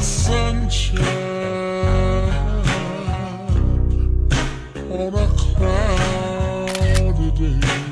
sunshine on a cloudy day.